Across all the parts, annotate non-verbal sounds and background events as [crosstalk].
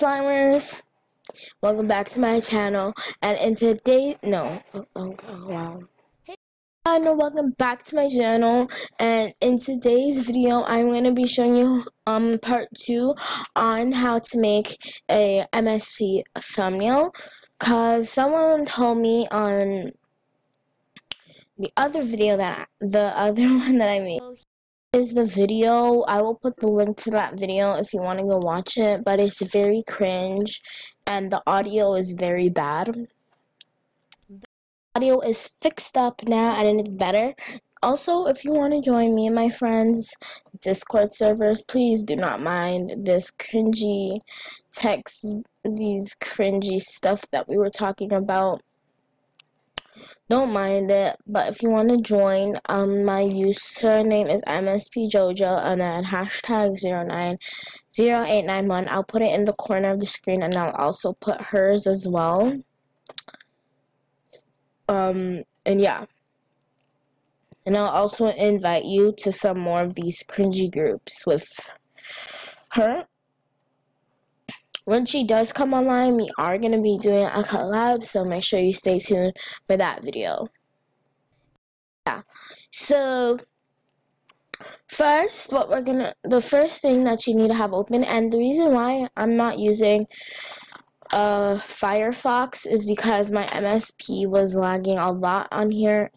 Slimers, welcome back to my channel. And in today, no, oh, oh, oh wow. Hey, no, welcome back to my channel. And in today's video, I'm going to be showing you um part two on how to make a MSP thumbnail. Cause someone told me on the other video that the other [laughs] one that I made is the video. I will put the link to that video if you want to go watch it, but it's very cringe and the audio is very bad. The audio is fixed up now and it's better. Also, if you want to join me and my friends' Discord servers, please do not mind this cringy text, these cringy stuff that we were talking about don't mind it but if you want to join um my username is mspjojo and then hashtag 090891 i'll put it in the corner of the screen and i'll also put hers as well. Um and yeah. And i'll also invite you to some more of these cringy groups with her when she does come online, we are going to be doing a collab, so make sure you stay tuned for that video. Yeah, so first, what we're going to, the first thing that you need to have open, and the reason why I'm not using uh, Firefox is because my MSP was lagging a lot on here,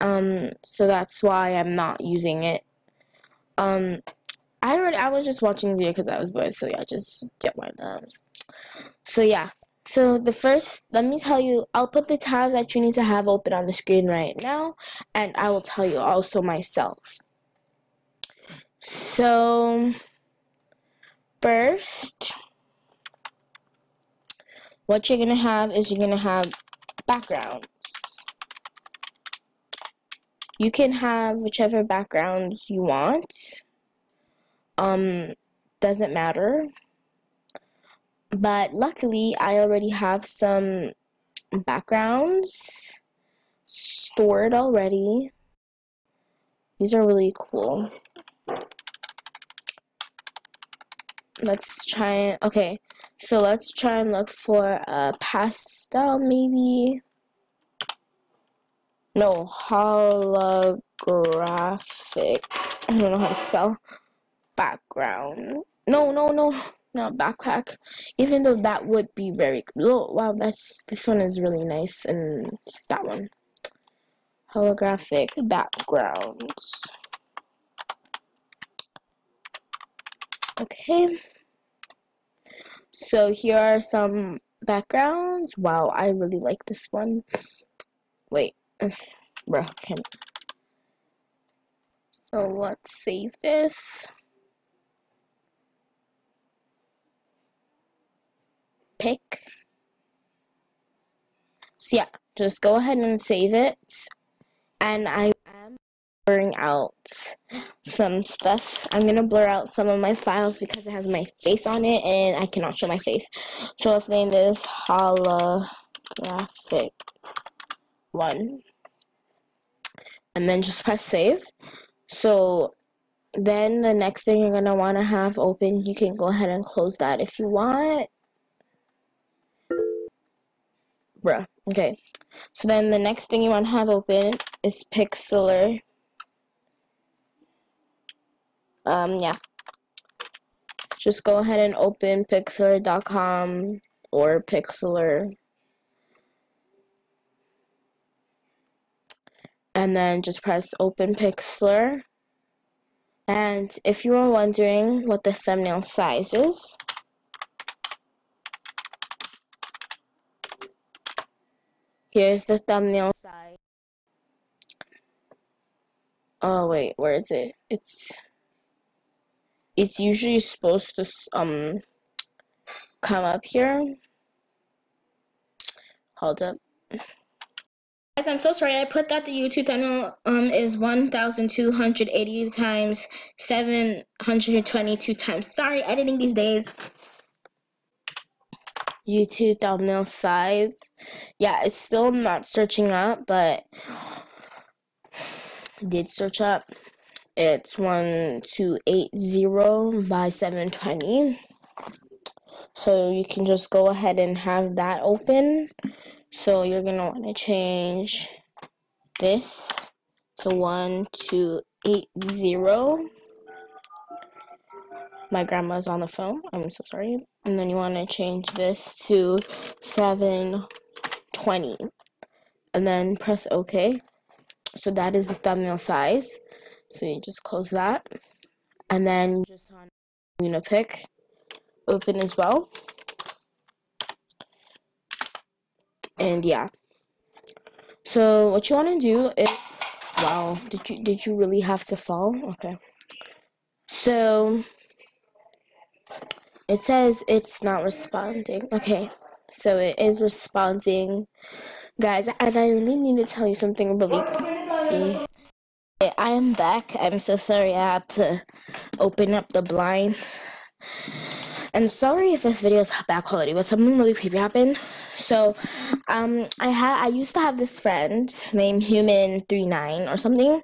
um, so that's why I'm not using it. Um, I already I was just watching the video because I was bored, so yeah, just get my thumbs. So yeah, so the first, let me tell you, I'll put the tabs that you need to have open on the screen right now, and I will tell you also myself. So first, what you're gonna have is you're gonna have backgrounds. You can have whichever backgrounds you want um, doesn't matter. But luckily, I already have some backgrounds stored already. These are really cool. Let's try, okay, so let's try and look for a pastel maybe. No, holographic. [laughs] I don't know how to spell background. No, no, no, [sighs] not backpack. Even though that would be very Oh, wow, that's this one is really nice, and that one. Holographic backgrounds. Okay. So here are some backgrounds. Wow, I really like this one. Wait, [sighs] bro, can't. So let's save this. Pick. So yeah, just go ahead and save it. And I am blurring out some stuff. I'm gonna blur out some of my files because it has my face on it and I cannot show my face. So let's name this holographic one. And then just press save. So then the next thing you're gonna wanna have open, you can go ahead and close that if you want. Bruh. Okay. So then the next thing you want to have open is Pixlr. Um, yeah. Just go ahead and open Pixlr.com or Pixlr. And then just press open Pixlr. And if you are wondering what the thumbnail size is, Here's the thumbnail side. Oh wait, where is it? It's it's usually supposed to um come up here. Hold up. Guys, I'm so sorry. I put that the YouTube thumbnail um is 1,280 times 722 times. Sorry, editing these days. YouTube thumbnail size. Yeah, it's still not searching up, but did search up. It's 1280 by 720. So you can just go ahead and have that open. So you're going to want to change this to 1280. My grandma's on the phone. I'm so sorry. And then you want to change this to 720. And then press OK. So that is the thumbnail size. So you just close that. And then just on Lunapic, open as well. And yeah. So what you want to do is wow, did you did you really have to fall? Okay. So it says it's not responding. Okay. So it is responding. Guys, and I really need to tell you something really I am back. I'm so sorry I had to open up the blind. And sorry if this video is bad quality, but something really creepy happened. So, um, I had I used to have this friend named Human39 or something,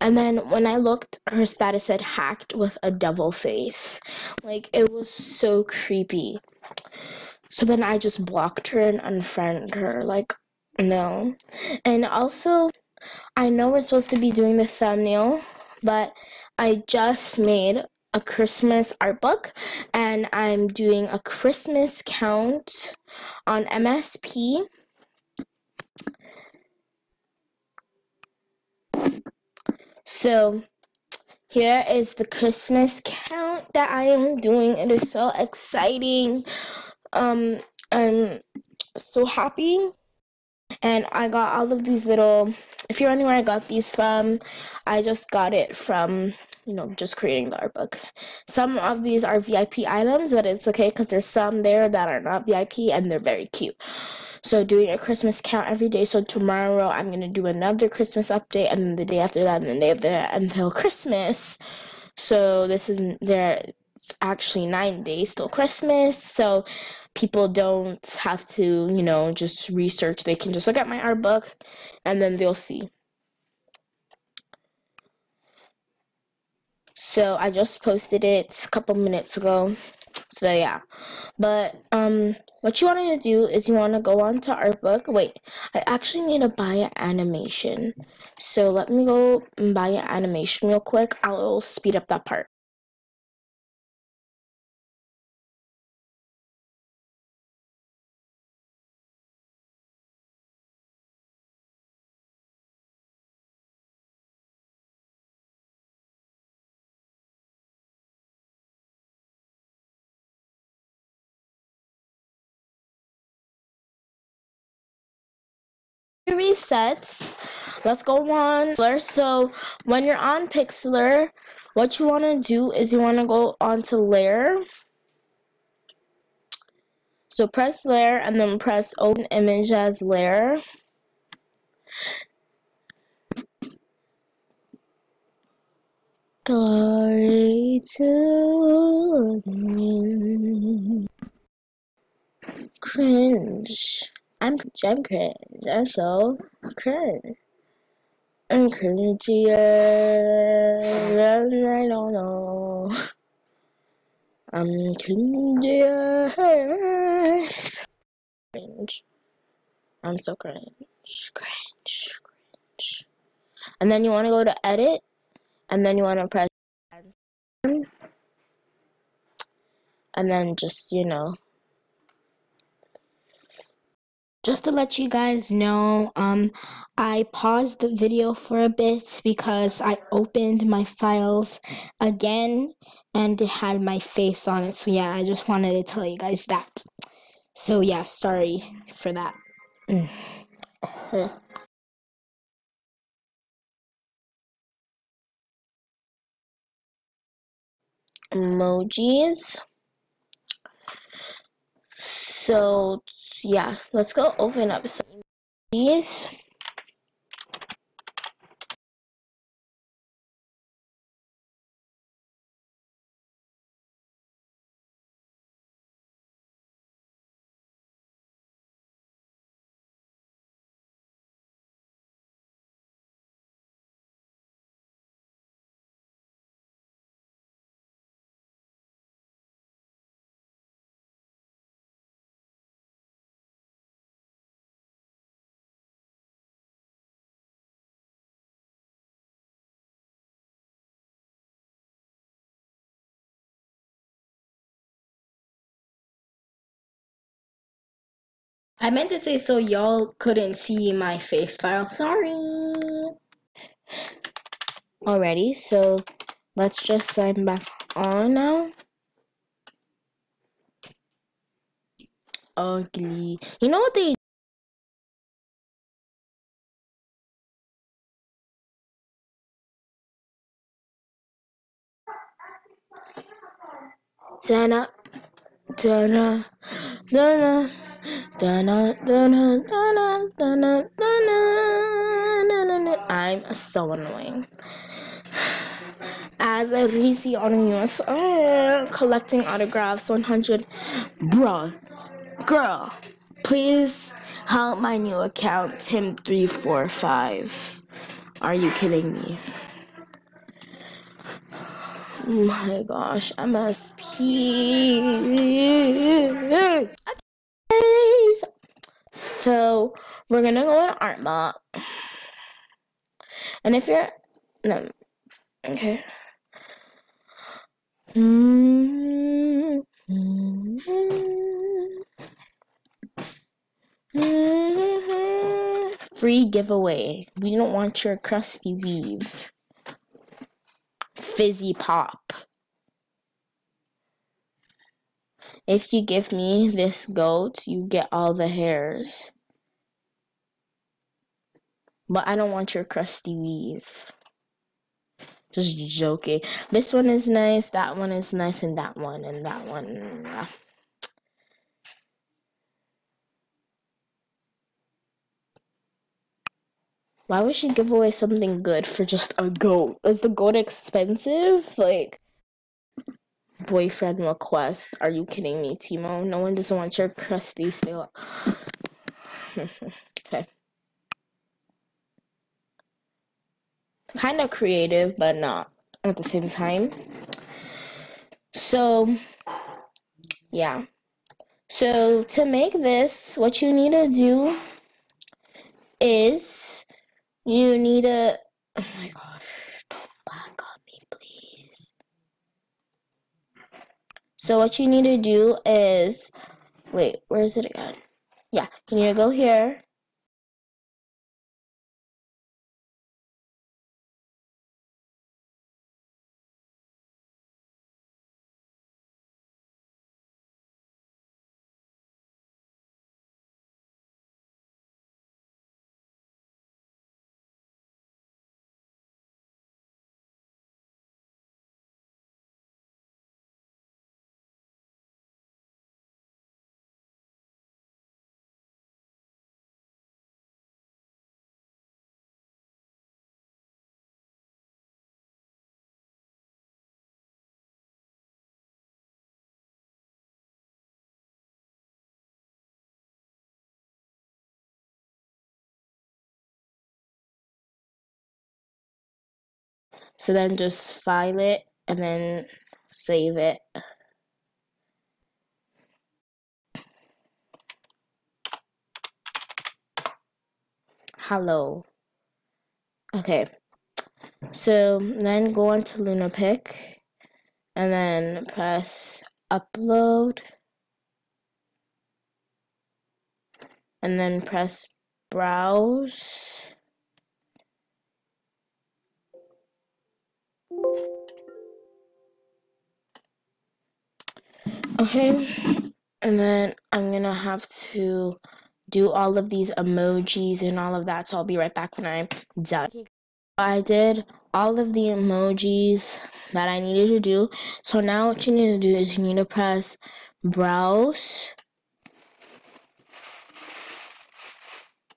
and then when I looked, her status said hacked with a devil face. Like it was so creepy. So then I just blocked her and unfriended her. Like, no. And also, I know we're supposed to be doing the thumbnail, but I just made a Christmas art book and I'm doing a Christmas count on MSP. So here is the Christmas count that I am doing. It is so exciting. Um I'm so happy and I got all of these little if you're wondering where I got these from I just got it from you know just creating the art book some of these are VIP items but it's okay because there's some there that are not VIP and they're very cute. So doing a Christmas count every day. So tomorrow I'm gonna do another Christmas update and then the day after that and the day after that until Christmas. So this is there it's actually nine days till Christmas. So people don't have to, you know, just research. They can just look at my art book and then they'll see. So I just posted it a couple minutes ago. So yeah. But um what you want to do is you want to go on to art book. Wait, I actually need to buy an animation. So let me go and buy an animation real quick. I'll speed up that part. Resets. Let's go on So when you're on Pixlr, what you want to do is you want to go onto layer. So press layer and then press open image as layer. Glory to cringe. I'm I'm cringe. I'm so cringe. I'm cringier than I don't know. I'm cringier. Cringe. I'm so cringe. Cringe. Cringe. And then you want to go to edit. And then you want to press. And then just, you know, just to let you guys know, um, I paused the video for a bit because I opened my files again and it had my face on it. So yeah, I just wanted to tell you guys that. So yeah, sorry for that. Emojis. So yeah, let's go open up some of these. I meant to say so y'all couldn't see my face file. Sorry. Already, so let's just sign back on now. Ugly. You know what they Dana, Dana, Dana, I'm so annoying. As a Reese on US, uh, collecting autographs, 100. Bruh, girl, please help my new account, Tim345. Are you kidding me? Oh my gosh, MSP. So we're gonna go in art book. And if you're no okay. Mm-hmm. Free giveaway. We don't want your crusty weave fizzy pop. If you give me this goat, you get all the hairs. But I don't want your crusty weave. Just joking. This one is nice, that one is nice, and that one, and that one. Why would she give away something good for just a goat? Is the goat expensive? Like, boyfriend request. Are you kidding me, Timo? No one doesn't want your crusty still. [sighs] okay. Kind of creative, but not at the same time. So, yeah. So, to make this, what you need to do is you need to. Oh my gosh, don't back on me, please. So, what you need to do is. Wait, where is it again? Yeah, you need to go here. So then just file it and then save it. Hello. Okay. So then go on to Lunapic and then press upload and then press browse Okay, and then I'm gonna have to do all of these emojis and all of that, so I'll be right back when I'm done. I did all of the emojis that I needed to do, so now what you need to do is you need to press browse.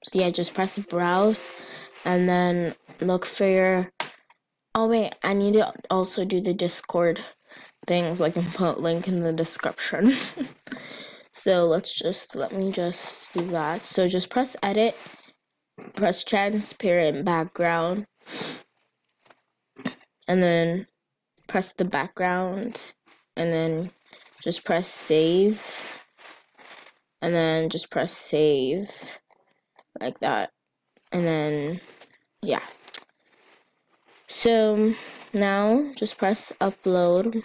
So yeah, just press browse and then look for your Oh wait, I need to also do the Discord things. Like, I can put link in the description. [laughs] so let's just let me just do that. So just press edit, press transparent background, and then press the background, and then just press save, and then just press save like that, and then yeah. So now just press upload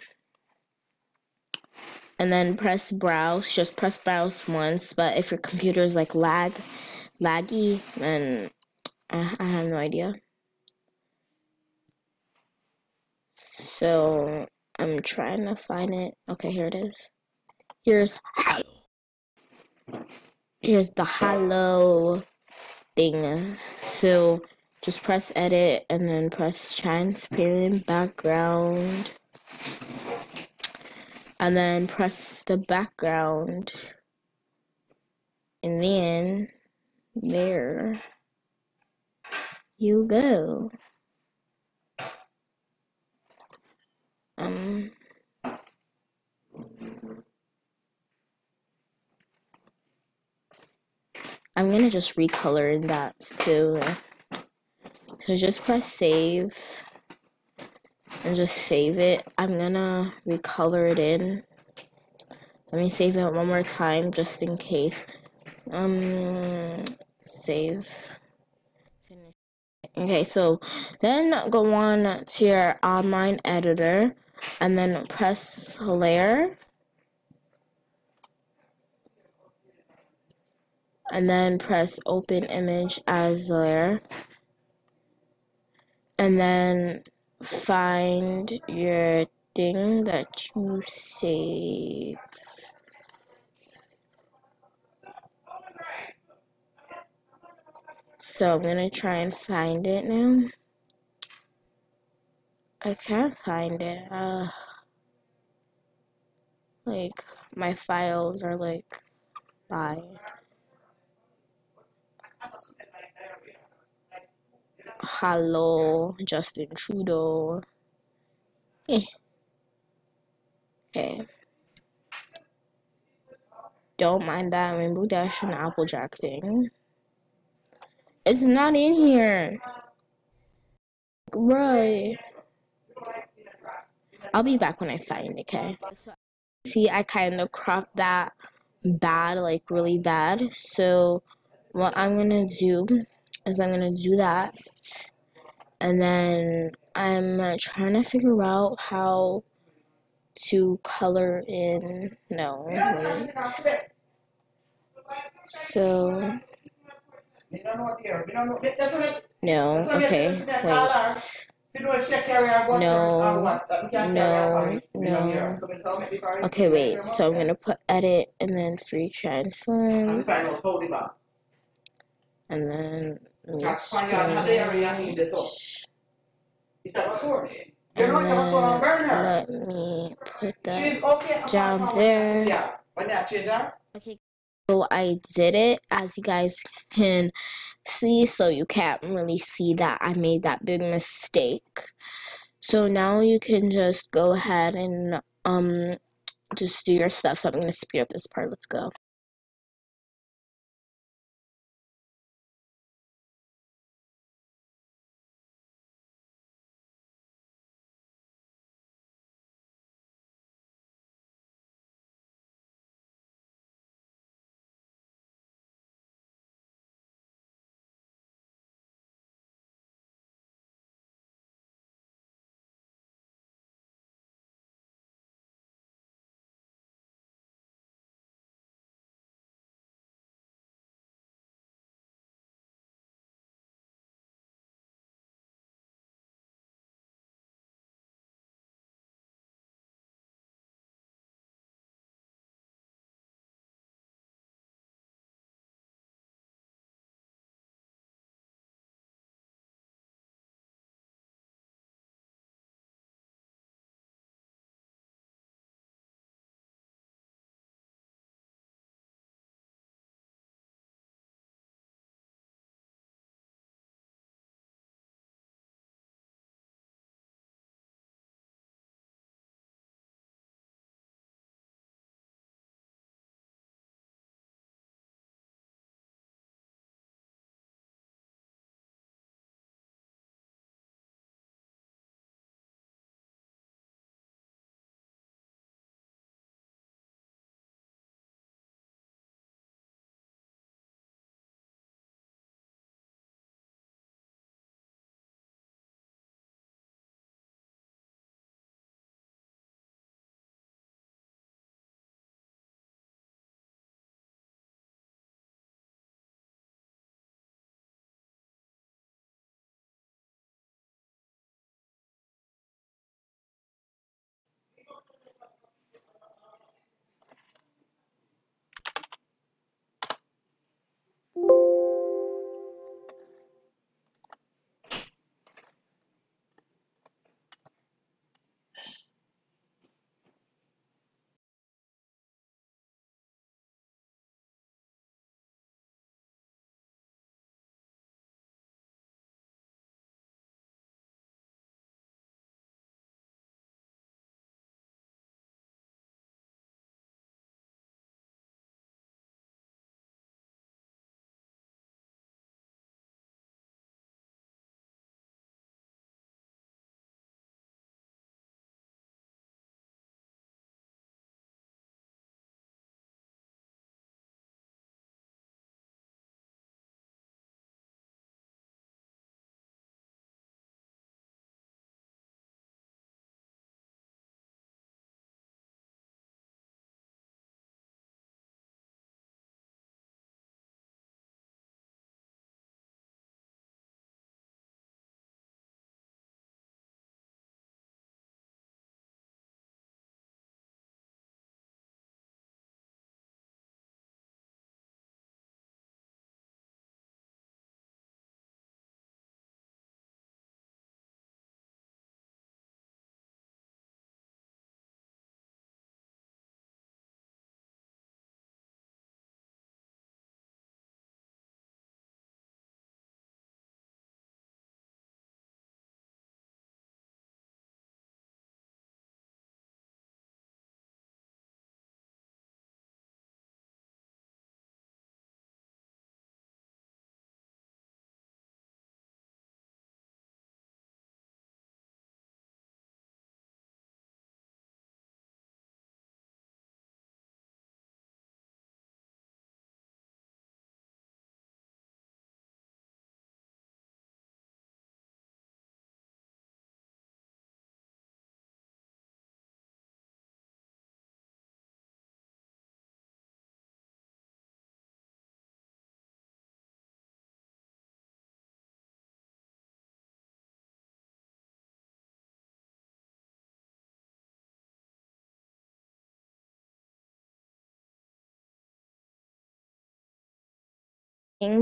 and then press browse. Just press browse once, but if your computer is like lag, laggy, then I, I have no idea. So I'm trying to find it. Okay, here it is. Here's here's the hello thing. So just press edit and then press transparent background. And then press the background. And then there you go. Um I'm gonna just recolor that too. So just press save and just save it. I'm gonna recolor it in. Let me save it one more time just in case. Um, save. Okay, so then go on to your online editor and then press layer and then press open image as layer and then find your thing that you save. So I'm gonna try and find it now. I can't find it. Uh, like my files are like bye Hello, Justin Trudeau. Eh. Okay. Don't mind that Rainbow Dash and Applejack thing. It's not in here. Right. I'll be back when I find it, okay? See, I kind of cropped that bad, like really bad. So, what I'm gonna do is I'm gonna do that. And then I'm uh, trying to figure out how to color in no wait. So no okay wait. No no no okay wait. So I'm gonna put edit and then free transform. And then let me That's fine, yeah, another area need this up. switch. Is that sword? You and know, you have a sword on burn her. let me put that She's okay. down there. Yeah, when that change her. Okay, so I did it as you guys can see, so you can't really see that I made that big mistake. So now you can just go ahead and um just do your stuff. So I'm gonna speed up this part. Let's go.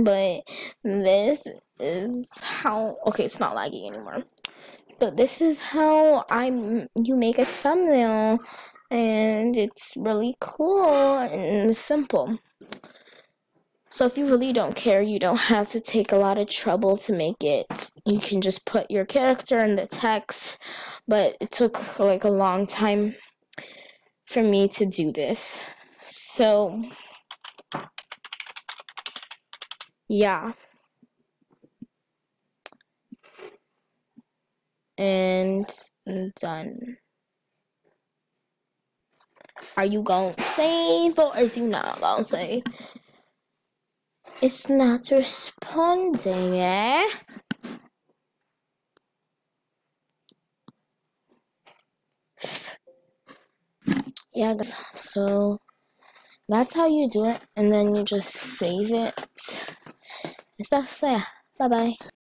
But this is how okay it's not lagging anymore. But this is how I'm you make a thumbnail and it's really cool and simple. So if you really don't care you don't have to take a lot of trouble to make it. You can just put your character in the text but it took like a long time for me to do this. So yeah. And done. Are you gonna save or is you not gonna save? It's not responding eh? Yeah so that's how you do it and then you just save it and stuff so yeah bye bye